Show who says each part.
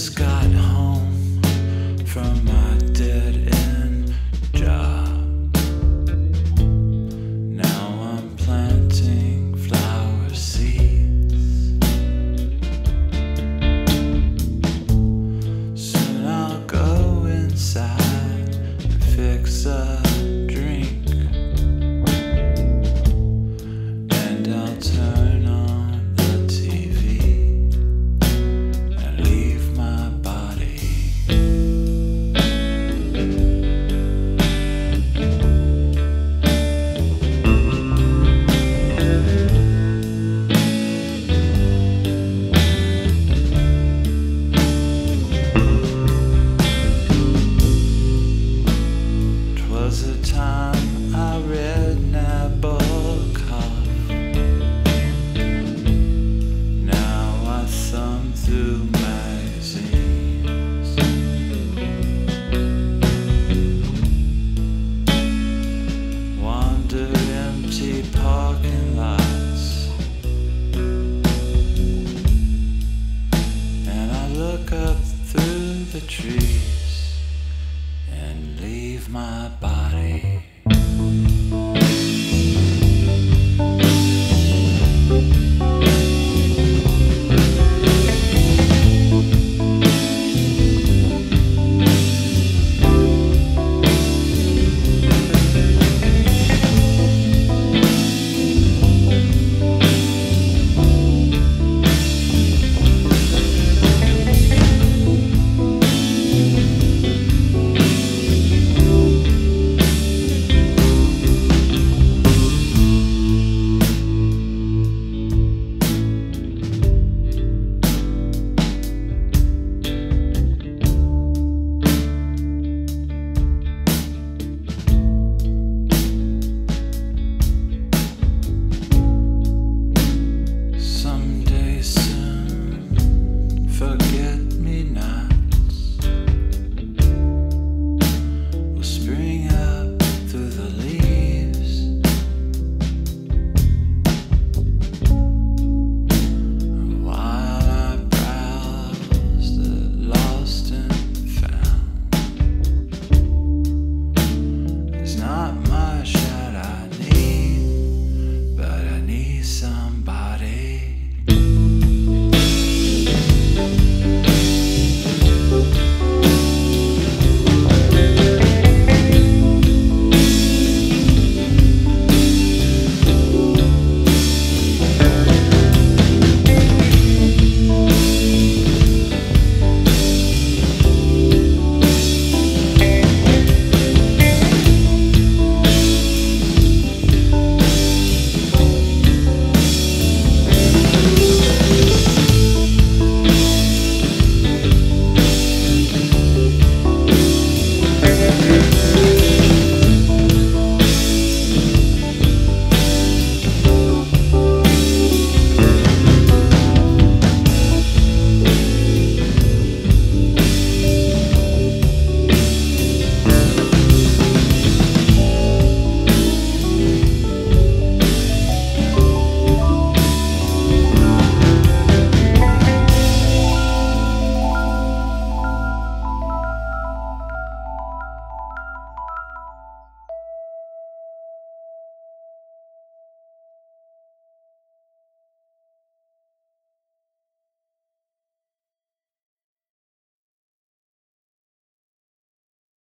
Speaker 1: sky. มาไป